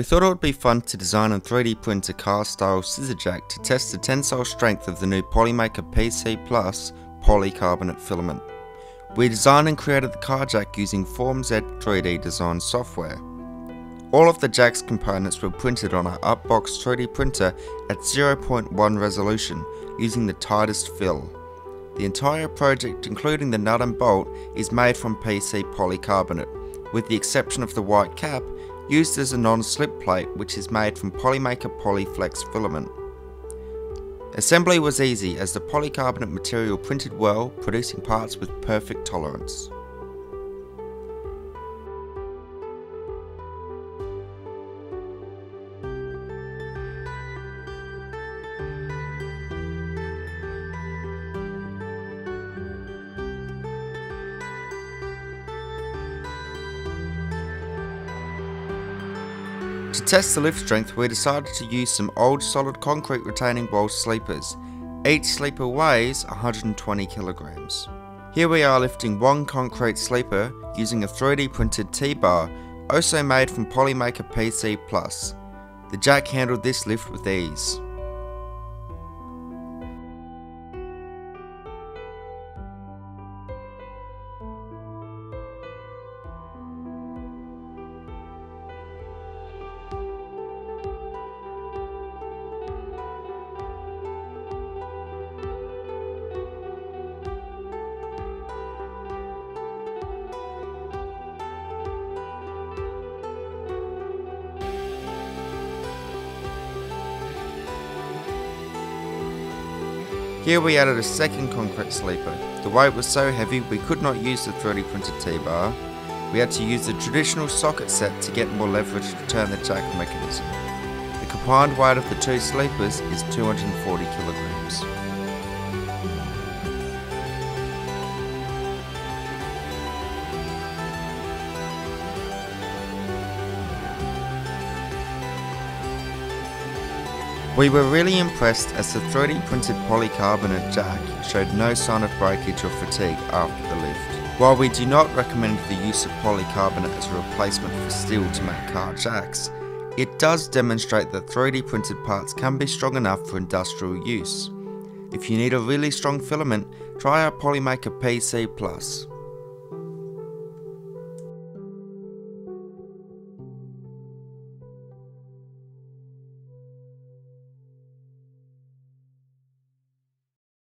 We thought it would be fun to design and 3D print a car style scissor jack to test the tensile strength of the new Polymaker PC Plus polycarbonate filament. We designed and created the car jack using FormZ 3D design software. All of the jack's components were printed on our Upbox 3D printer at 0.1 resolution using the tightest fill. The entire project including the nut and bolt is made from PC polycarbonate, with the exception of the white cap used as a non-slip plate which is made from Polymaker Polyflex filament. Assembly was easy as the polycarbonate material printed well, producing parts with perfect tolerance. To test the lift strength we decided to use some old solid concrete retaining wall sleepers. Each sleeper weighs 120 kilograms. Here we are lifting one concrete sleeper using a 3D printed T-bar, also made from Polymaker PC. The jack handled this lift with ease. Here we added a second concrete sleeper. The weight was so heavy we could not use the 3D printed T-bar. We had to use the traditional socket set to get more leverage to turn the jack mechanism. The combined weight of the two sleepers is 240 kilograms. We were really impressed as the 3D printed polycarbonate jack showed no sign of breakage or fatigue after the lift. While we do not recommend the use of polycarbonate as a replacement for steel to make car jacks, it does demonstrate that 3D printed parts can be strong enough for industrial use. If you need a really strong filament, try our Polymaker PC Plus.